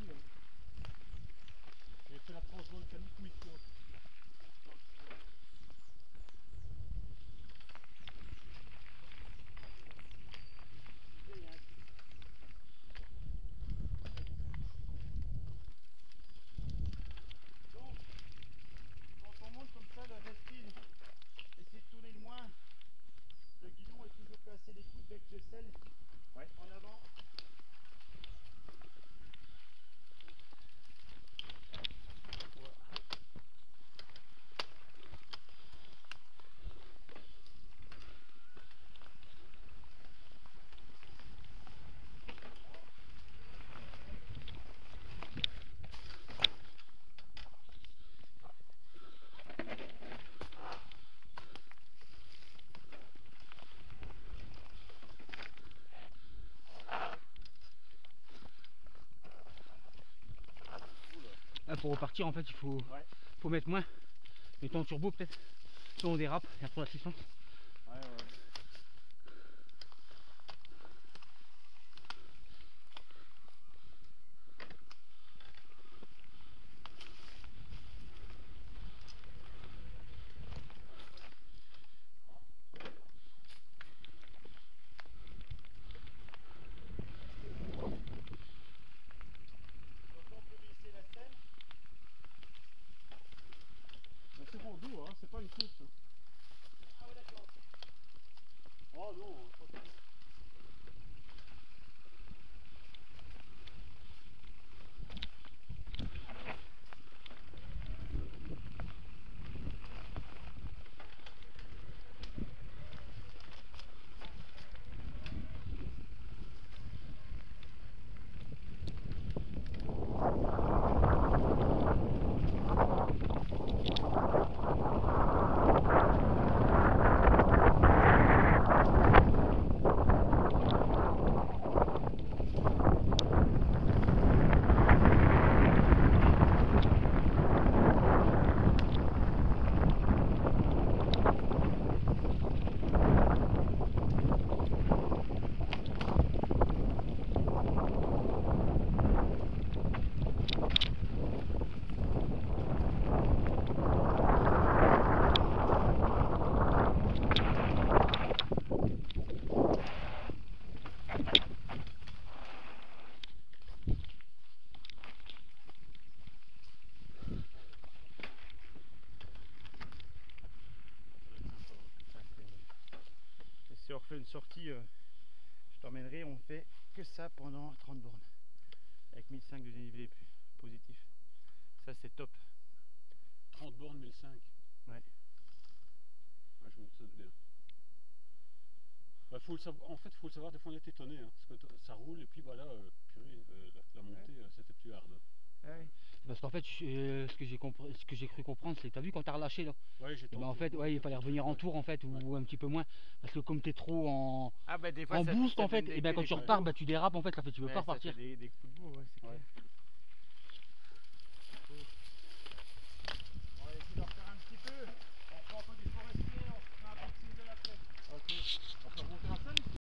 J'ai fait hein. la transgone Camille Couille. Pour repartir, en fait, il faut, Ouais. faut mettre moins. Mettons en turbo peut-être. Soit on dérape et après on a 600. Ouais, ouais. Mais c'est rando, hein, c'est pas une course. Ah ouais, d'accord. Oh non, pas tout. Une sortie, euh, je t'emmènerai, on fait que ça pendant 30 bornes. Avec 1005 de dénivelé positif. Ça c'est top. 30 bornes 1005. Ouais. Ouais, je me doute bien. Bah, faut le savoir, en fait, faut le savoir, des fois on est étonné, hein, parce que ça roule et puis voilà, euh, purée, euh, la, la montée Parce qu'en fait, je- euh, ce que j'ai ce que j'ai cru comprendre, c'est t'as vu quand t'as relâché là? Ouais, j'ai Eh ben. En fait, ouais, il fallait revenir en tour en fait, ou un petit peu moins. Parce que comme t'es trop en, Ah bah des en boost en fait, et ben quand tu repars, bah, tu dérapes en fait, ça fait tu peux pas repartir. Des, des coups de bourre, ouais.